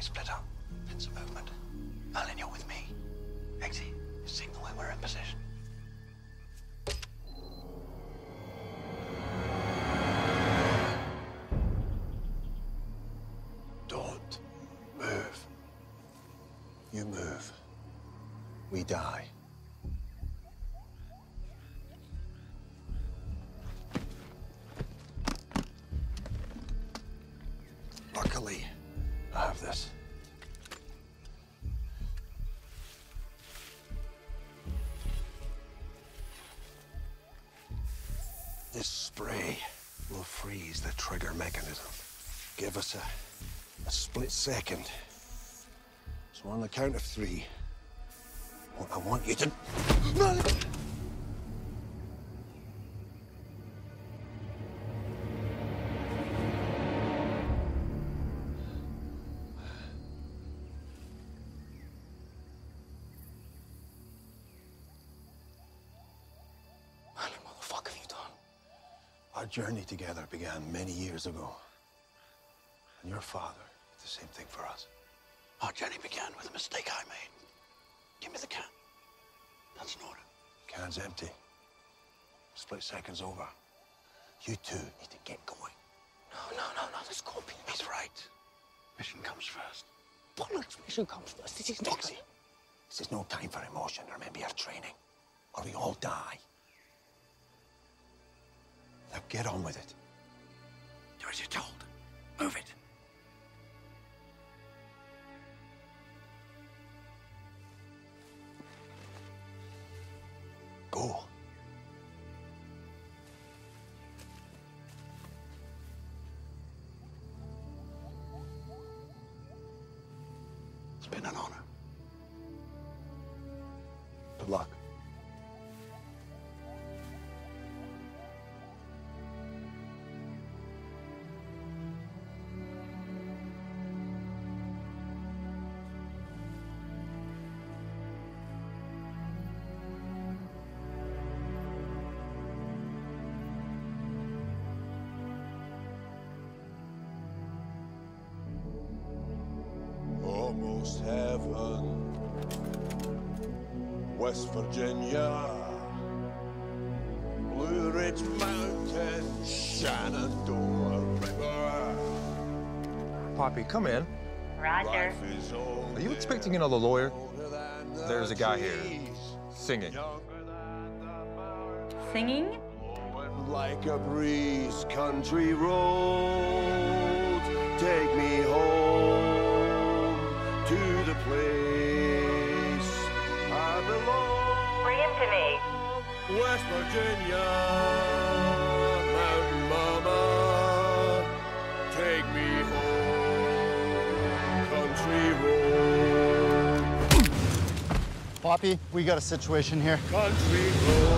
split up. Pincer movement. Alan, you're with me. Eggsy, signal when we're in position. Don't move. You move. We die. Luckily, I have this. This spray will freeze the trigger mechanism. Give us a, a split second. So on the count of three, I want you to. Our journey together began many years ago. And your father did the same thing for us. Our journey began with a mistake I made. Give me the can. That's an order. Can's empty. Split seconds over. You two need to get going. No, no, no, no. The Scorpion. He's right. Mission comes first. Bollocks, mission comes first. This is not... This is no time for emotion. Remember your training, or we all die. Now get on with it. Do as you're told. Move it. Go. It's been an honor. Good luck. Almost heaven, West Virginia, Blue Ridge Mountain, Shenandoah River. Poppy, come in. Roger. Are you expecting another lawyer? There's a guy here singing. Singing? Like a breeze, country road, Virginia, Mountain Mama, take me home, country road, Poppy, we got a situation here. country road.